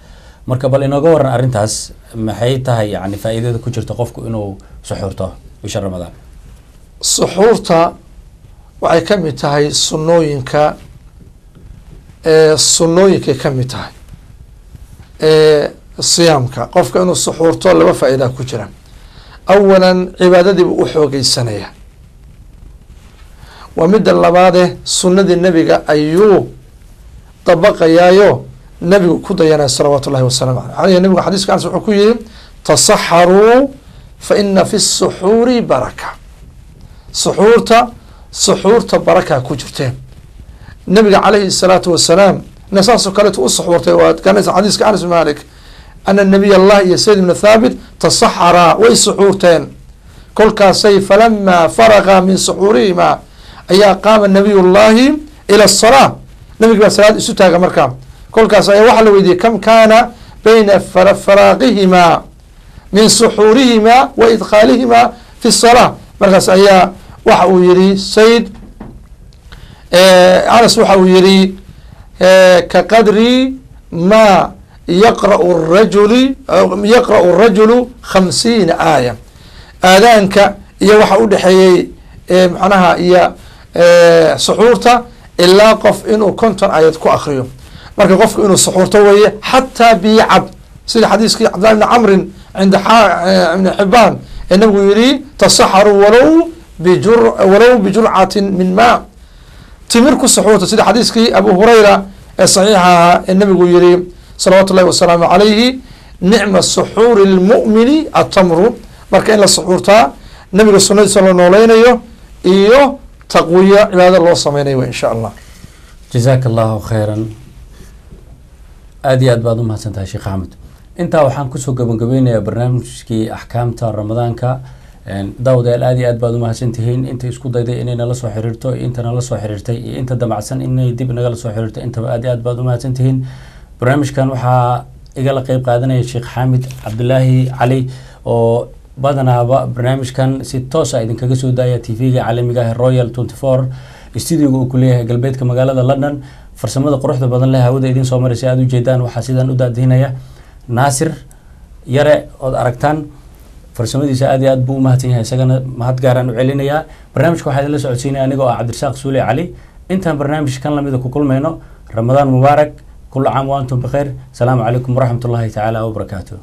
Marka bal inooga waran arrintaas maxay tahay yani faa-iidada ku jirta qofku inuu suxuurto bisha ramadaan suxuurta waxay ka mid tahay sunnooyinka ee sunnooyinkay ka mid tahay ee siyaamka. Qofka inuu suxuurto laba faa-iidaa ku jira. Awalan cibaadadiibuu u xoogeysanaya waa midda labaade sunnadii nebiga ayuu dabaqayaayo nebigu ku dayanaya salawaatu ullahi wasalaamu aleyh nebigu xadiiska anas wuxuu ku yihi tasaxaruu fa ina fi suxuuri baraka. Suxuurta suxuurta barakaa ku jirteen nabiga calayhi salaatu wasalaam ina saasoo kaleetu u suxuurtay waad garanaysa xadiiska anas bin malik ana nabiy allah iyo sayd ibnu thaabit tasaxaraa way suxuurteen. Kolkaasay falamaa faraqa min suxuurihima ayaa qaama nabiy llahi ila asalaa nabigi baa salaad isu taaga markaa kolkaas ayaa waxaa la weydiiyey kam kaana bayna faraaqihima min suxuurihima wa idkhaalihima fi salaa markaas ayaa waxa uu yihi sayd anas waxa uu yihi ka qadri ma yaqra'u rajuli yaqra'u rajulu khamsiina aaya. Aadaanka iyo waxa u dhexeeyey macnaha iyo suxuurta ilaa qof inuu konton aayad ku akriyo marka qofku inuu suxuurto weeye xataa biyo cab sida xadiiskii cabdillahi bni camrin cinda ibni xibaan ee nabigu yihi tasaxaruu walow walow bijurcatin min maa timir ku suxuurta sida xadiiskii abu hurayra ee saxiixa ahaa ee nabigu yihi salawaatu ullahi wasalaamu calayhi nicma suxuuri lmu'mini atamru. Marka in la suxuurtaa nabiga sunadiisa la nooleynayo iyo taqwiya cibaadada loo sameynayo insha allah. Jazaaka allahu khayran. Aada iyo aad baad umahadsan tahay sheekh axmed. Intaa waxaan ku soo gabagabeynayaa barnaamijkii axkaamta ramadaanka. Daawadayaal aada iyo aad baad umahadsan tihiin inta isku dayday inay nala soo xiriirto iyo inta nala soo xiriirtay iyo inta damacsan inay dib nagala soo xiriirto intaba aad iyo aad baad umahadsan tihiin barnaamijkan waxaa igala qeyb qaadanaya sheekh xaamid cabdulaahi cali oo badanaaba barnaamijkan si toosa idinkaga soo daaya t v-ga caalamiga ah royal stuudioga uu ku leeyahay galbeedka magaalada london. Farsamada quruxda badan leh hawada idiin soo maraysa aada ujeedaan waxaa sidaan u daadihinaya naasir yare ood aragtaan. Farsamadiisa aad iyo aad buu umahadsan yahay isagana mahad gaaraan u celinayaa barnaamijka waxaa idinla socodsiinaya anigoo ah cabdirasaaq suule cali intaan barnaamij kan lamida ku kulmayno ramadaan mubaarak kula caam wa antum bikhayr asalaamu calaykum waraxmat tacaala wabarakaatu